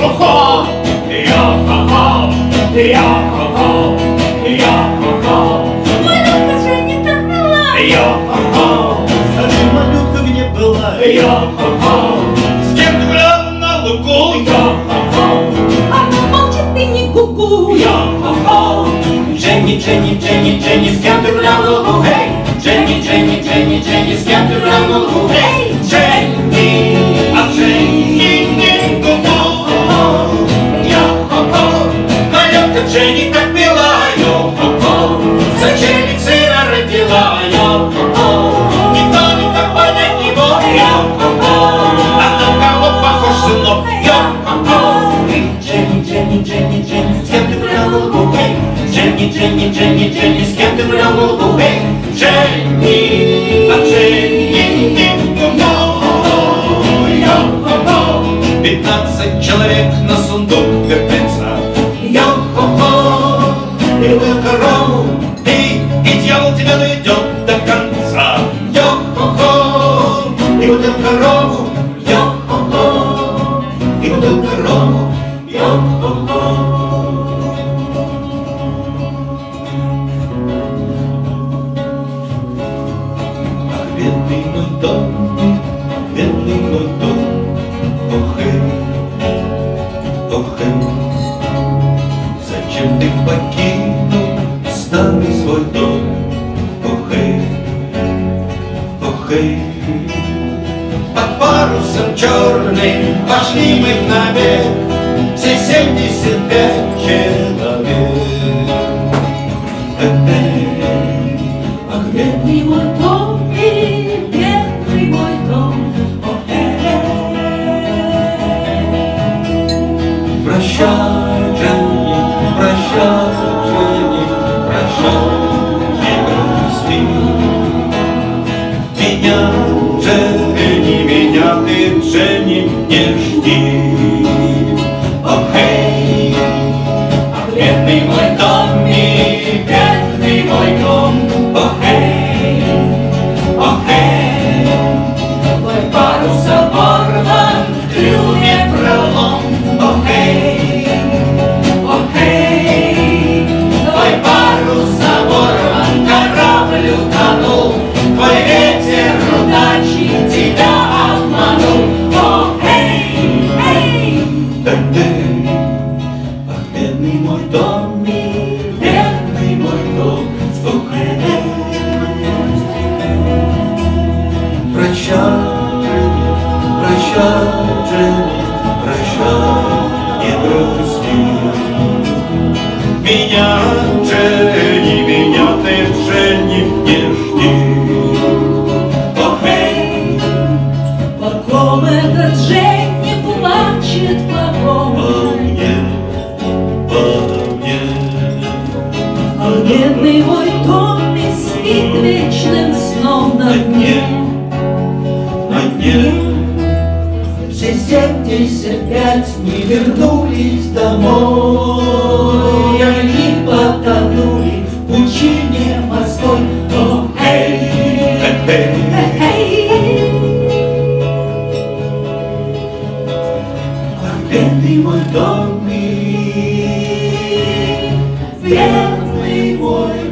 Йо-хо-хо, йо-хо-хо, йо-хо-хо, йо-хо-хо, Малютка Женя так мила. йо-хо-хо, Скажи, малютка, где была? йо-хо-хо, с кем ты гуляла на лугу? Йо-хо-хо, Она молчит, ты не гугу. йо-хо-хо, Дженни, Дженни, Дженни, Дженни, с кем ты гуляла? Ну, эй! Дженни, Дженни, Дженни, Дженни, с кем ты гуляла? Ну, эй! Дженни так мила. Йо-хо-хо, за Дженни сына родила. Йо-хо-хо, никто не так понять не мог. Йо-хо-хо, а на кого похож сынок? Йо-хо-хо, Дженни, Дженни, Дженни, Дженни, с кем ты гуляла? Ну, эй! Дженни, Дженни, Дженни, Дженни, с кем ты гуляла? Ну, эй! Дженни, а Дженни гугу. Йо-хо-хо, Пятнадцать человек на сундук мертвеца. Дьявол тебя доведет до конца. Йо-хо-хо, и убил корову, йо-хо-хо, и убил корову, йо-хо-хо. Ах, бедный мой дом, бедный мой дом, ох, эй, ох, эй. Эй. Под парусом черным пошли мы в набег, все семьдесят пять человек. Эй, ах, Бедный мой дом, и бедный мой дом. О, э, Прощай, Меня, Дженни, меня ты, Дженни, не жди. Ох, ах, бедный мой дом и бедный мой дом. Ох, эй, Прощай, прощай, Дженни, прощай, не грусти. Меня, Дженни, Бедный мой дом и спит вечным сном на дне. на дне. Все семьдесят пять не вернулись домой, Они потонули в пучине морской. О, эй, эй, эй. Эй, Ах, бедный мой дом foi